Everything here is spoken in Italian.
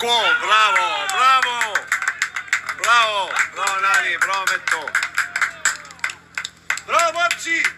Ecco, bravo, bravo, bravo, bravo Nani, bravo Metto. Bravo Marci!